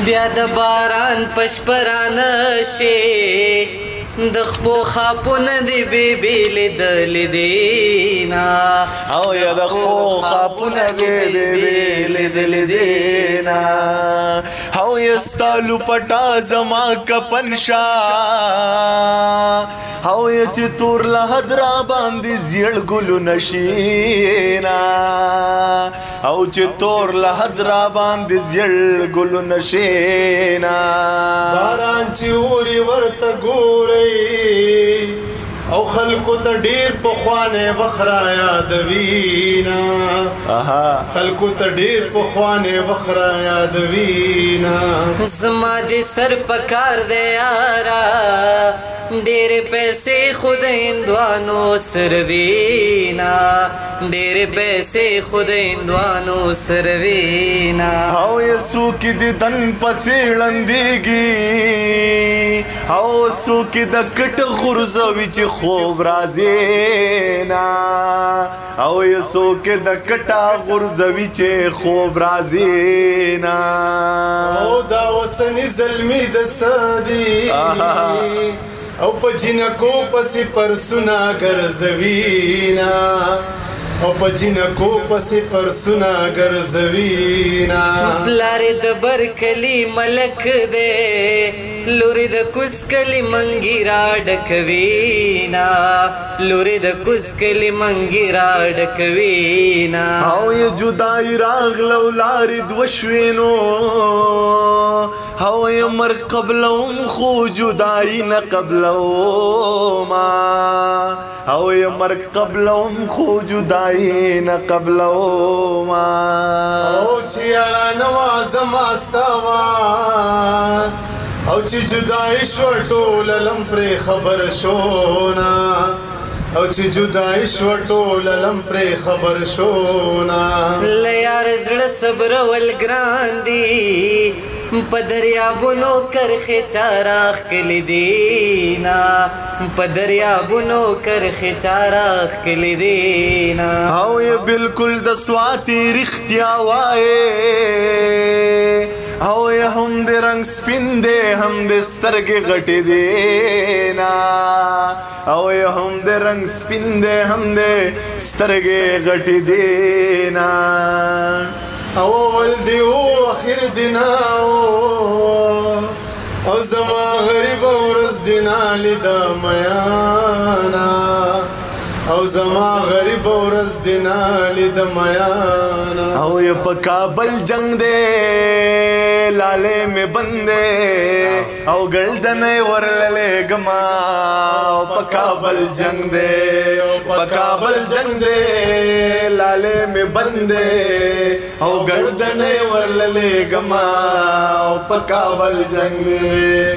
بیا د باران پشپران شي د خپو خاپون دی بی بی لیدل دینا او یا د خپو خاپون دی بی بی لیدل دینا او یا ستالو پټا زما کپن شا او یا چې تور له حدرا باندې زیړ ګلو نشینا او چې تور له حدرا باندې زیړ ګلو نشینا چې اوري ورته ګوري او خلکو ته ډیر په خوانه وخرا یادوینا اها خلکو ته ډیر په خوانه وخرا یادوینا زما دې سر پکار دې یارا ډېر پیسې خود هندوانو سروینا ډېر پیسې خود هندوانو سروینا او یسو کې د دن پسې لندېږي او سو کې د کټ غرزوي چې خوب راځي نا او یسو کې د کټا غرزوي چې خوب راځي نا او دا وسنی زلمی د سدي او په جنکو پسې پرسونه ګرځوینا او په جنکو پسې پرسونه ګرځوینا پلار د برکلی ملک دې لوري د کوسکلی منګی را ډکوینا لوري د کوسکلی منګی را ډکوینا او یې جدای راغلو لارې دوشوینو امر قبلهم خو جدائی نه قبلهم او یا مرگ قبلهم خو جدائی نه قبلهم او چې نواز ماستوا او چې جدائی شو ټول لم پر خبر شونا او چې جدای شو ټول لم پر خبر شونا لیار زړه صبر ول ګران دی پدریابونو کرخه چاراخ کلی دینا پدریابونو کرخه چاراخ کلی دینا او یې بالکل د سواسي رختیا وای او هم دې رنگ سپین دې هم دې سترګې غټې دې نا او هم دې رنگ سپین دې هم دې سترګې غټې دې نا او ولدي او اخر دینا او زما غریب ورځ دینا لیدا میانا او زما غریب ورځ دینا لیدا میانا او ی په کابل جنگ دے لاله می بندے او ګلدنې ورللې ګما کابل جنگ دے په کابل جنگ دے لاله می بندې او گردن ورللې گما او په کابل جنگ دے